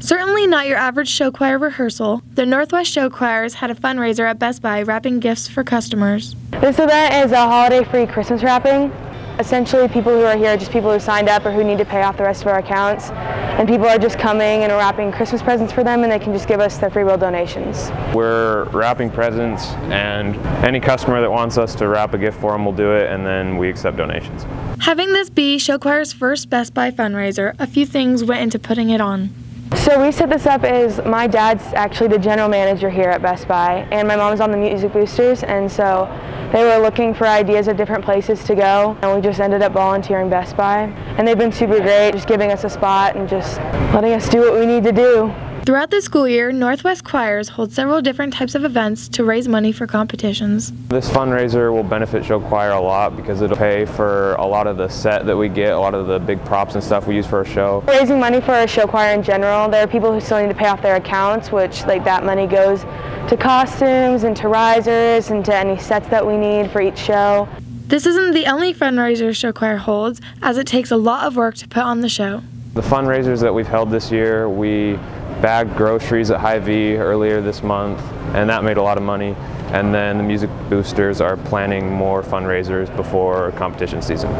Certainly not your average show choir rehearsal, the Northwest Show Choirs had a fundraiser at Best Buy wrapping gifts for customers. This event is a holiday-free Christmas wrapping. Essentially, people who are here are just people who signed up or who need to pay off the rest of our accounts. And people are just coming and wrapping Christmas presents for them and they can just give us their free will donations. We're wrapping presents and any customer that wants us to wrap a gift for them will do it and then we accept donations. Having this be Show Choir's first Best Buy fundraiser, a few things went into putting it on. So we set this up as my dad's actually the general manager here at Best Buy and my mom's on the Music Boosters and so they were looking for ideas of different places to go and we just ended up volunteering Best Buy and they've been super great just giving us a spot and just letting us do what we need to do. Throughout the school year, Northwest Choirs hold several different types of events to raise money for competitions. This fundraiser will benefit Show Choir a lot because it'll pay for a lot of the set that we get, a lot of the big props and stuff we use for our show. Raising money for a show choir in general, there are people who still need to pay off their accounts, which like that money goes to costumes and to risers and to any sets that we need for each show. This isn't the only fundraiser Show Choir holds, as it takes a lot of work to put on the show. The fundraisers that we've held this year, we bagged groceries at Hy-Vee earlier this month, and that made a lot of money. And then the music boosters are planning more fundraisers before competition season.